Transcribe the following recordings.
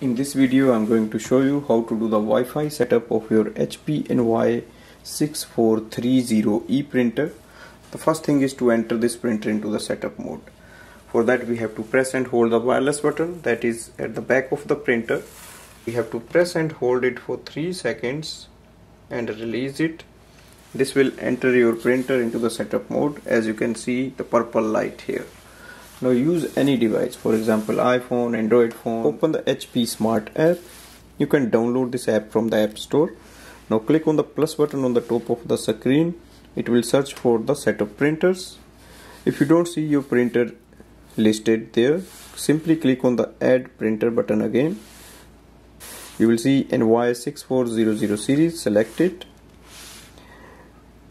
In this video I'm going to show you how to do the Wi-Fi setup of your HP NY6430E printer. The first thing is to enter this printer into the setup mode. For that we have to press and hold the wireless button that is at the back of the printer. We have to press and hold it for 3 seconds and release it. This will enter your printer into the setup mode as you can see the purple light here. Now use any device, for example iPhone, Android phone. Open the HP Smart app. You can download this app from the App Store. Now click on the plus button on the top of the screen. It will search for the set of printers. If you don't see your printer listed there, simply click on the add printer button again. You will see ENVY 6400 series, select it.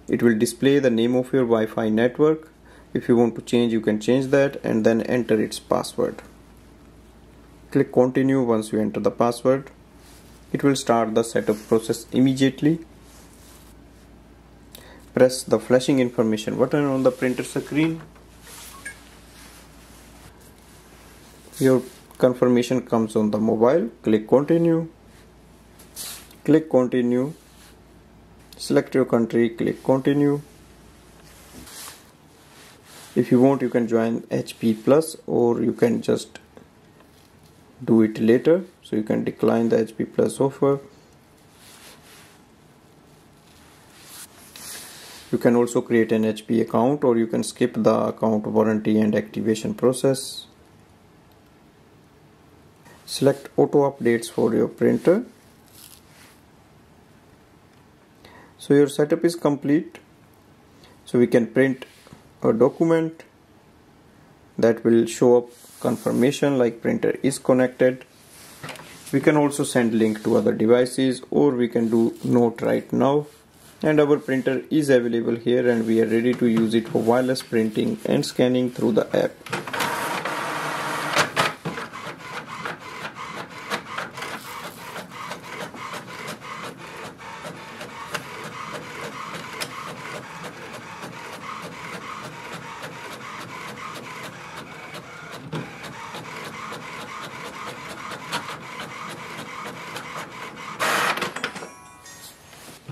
It will display the name of your Wi-Fi network if you want to change you can change that and then enter its password. Click continue once you enter the password. It will start the setup process immediately. Press the flashing information button on the printer screen. Your confirmation comes on the mobile. Click continue. Click continue. Select your country. Click continue if you want you can join HP plus or you can just do it later. So you can decline the HP plus offer. You can also create an HP account or you can skip the account warranty and activation process. Select auto updates for your printer. So your setup is complete. So we can print a document that will show up confirmation like printer is connected. We can also send link to other devices or we can do note right now. And our printer is available here and we are ready to use it for wireless printing and scanning through the app